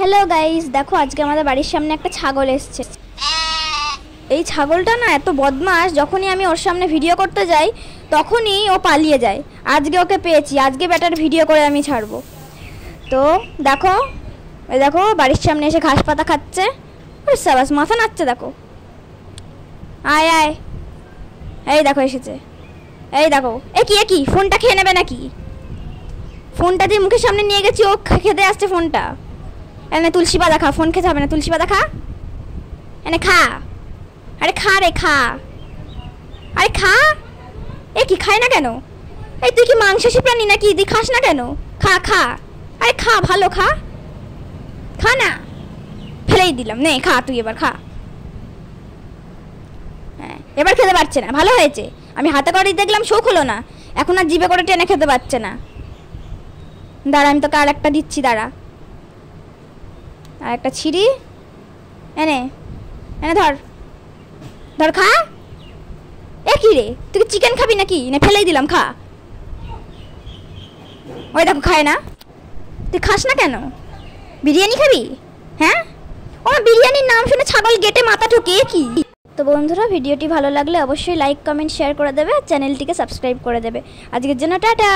Hello guys দেখো, আজকে আমাদের বাড়ির সামনে একটা ছাগল এসছে। এই ছাগলটা না এত বদমাস যখনই আমি ওর সামনে ভিডিও করতে যাই, তখনই ও পালিয়ে যায়। আজকে ওকে পেয়েছি, আজকে ব্যাটার ভিডিও করে আমি ছাড়বো। তো দেখো দেখো, বাড়ির সামনে এসে ঘাস পাতা খাচ্ছে। ওর সাবাস, মাথা নাচছে দেখো। আয় আয়। এই দেখো, এসেছে। এই দেখো। এ কি এ কি? ফোনটা খেয়ে নেবে নাকি? ফোনটা দিয়ে মুখের সামনে নিয়ে গেছি, ও খেতে আসছে ফোনটা। এনে তুলসী পাতা খা, ফোন খেতে হবে না, তুলসী পাতা খা। এনে খা। আরে খা রে, খা। আরে খা। এ কি খায় না কেন? এই তুই কি মাংসাশী প্রাণী নাকি? তুই খাস না কেন? খা খা। আরে খা, ভালো খা। খা না। ফেলেই দিলাম। নে, খা তুই এবার, খা। হ্যাঁ এবার খেতে পারছে না। ভালো হয়েছে। আমি হাতে করে দেখলাম শোক হলো না। এখন আর জিভে করে টেনে খেতে পারছে না। দাঁড়া, আমি তোকে আর একটা দিচ্ছি, দাঁড়া। আর একটা ছিঁড়ি। এনে এনে ধর। ধর, খা। এ কি রে? তুই চিকেন খাবি নাকি? না, ফেলেই দিলাম, খা। ওই দেখো, খায় না। তুই খাস না কেন? বিরিয়ানি খাবি? হ্যাঁ? ও বিরিয়ানির নাম শুনে ছাগল গেটে মাথা ঠুকিয়ে কি? তো বন্ধুরা, ভিডিওটি ভালো লাগলে অবশ্যই লাইক কমেন্ট শেয়ার করে দেবে চ্যানেলটিকে সাবস্ক্রাইব করে দেবে। আজকের জন্য টাটা।